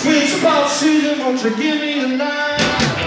Sweet spot Susan, won't you give me a night?